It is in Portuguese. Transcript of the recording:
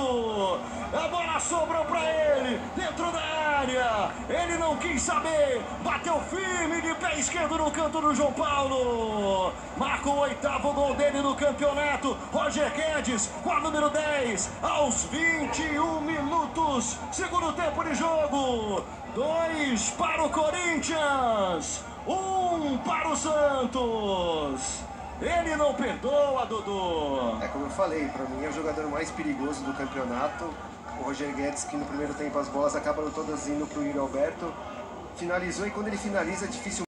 A bola sobrou para ele, dentro da área. Ele não quis saber, bateu firme de pé esquerdo no canto do João Paulo. Marca o oitavo gol dele no campeonato. Roger Guedes com a número 10, aos 21 minutos. Segundo tempo de jogo. Dois para o Corinthians, um para o Santos. Ele não perdoa, Dudu. É como eu falei, para mim é o jogador mais perigoso do campeonato. O Roger Guedes, que no primeiro tempo as bolas acabam todas indo para o Yuri Alberto, finalizou e quando ele finaliza, é difícil